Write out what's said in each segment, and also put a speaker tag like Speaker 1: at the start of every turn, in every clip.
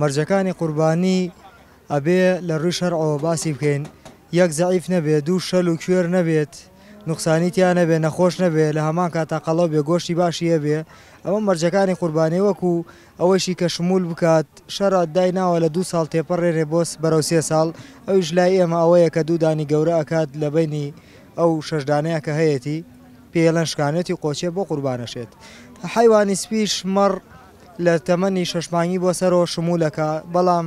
Speaker 1: مەرجەکانی قوربانی ئەبێ لە ڕووی شەرعەوە باسی بکەین یەک زعیف نەبێت دوو شەل و کوێر نەبێت نوقسانی تیا نەبێ نەخۆش نەبێ لە هەمان کاتا قەڵەو بێ گۆشتی باشیە بێ ئەوە مەرجەکانی قوربانێ وەکو ئەوەشی کە شموول بکات شەرع دای ناوە لە دوو ساڵ تێپەڕێنێ بۆ بەرەو سێ ساڵ ئەویش لای ئێمە ئەوەیە کە دوو دانی گەورە ئەکات لە بەینی ئەو شەش دانەیە کە هەیەتی پێی ئەڵێن شکانێتی قۆچێ بۆ قوربان ئەشێت حەیوانی سپیش مەڕ لە تەمەنی شەش مانگی بۆ سەرەوە
Speaker 2: شموول ئەکا بەڵام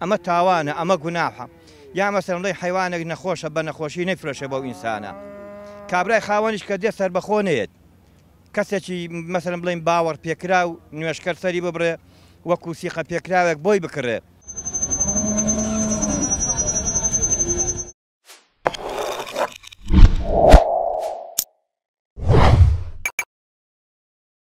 Speaker 2: ئەمە تاوانە ئەمە گوناحە یان مەسەلەن بڵێی حەیوانێک نەخۆشە بە نەخۆشی نەیفرۆشێ بەو ئینسانە کابرای خاوەنیش کە دێت سەربەخۆ نەیەت کەسێکی مەسەلەن بڵێین باوەڕ پێکرا و نوێشکەر سەری ببڕێ وەکو سیقە پێکراوێک بۆی بکڕێ